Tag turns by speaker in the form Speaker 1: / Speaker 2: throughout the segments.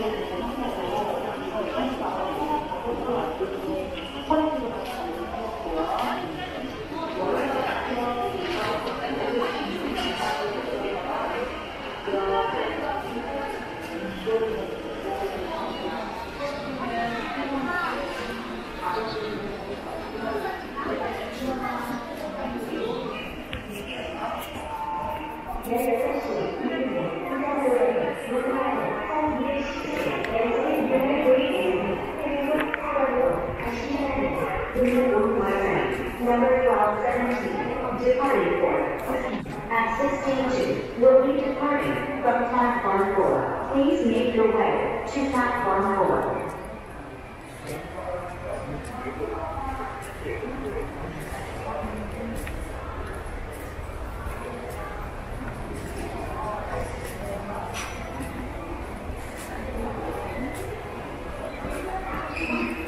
Speaker 1: Thank you. your way to platform 4. Thank you.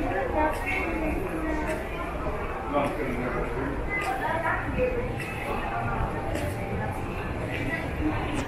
Speaker 1: Thank you.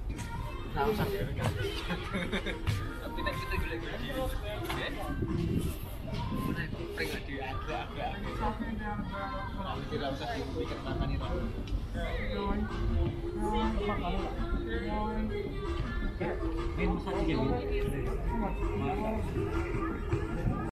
Speaker 1: Sausan. Tapi kita gila-gila ya. agak-agak. usah makan itu. Ini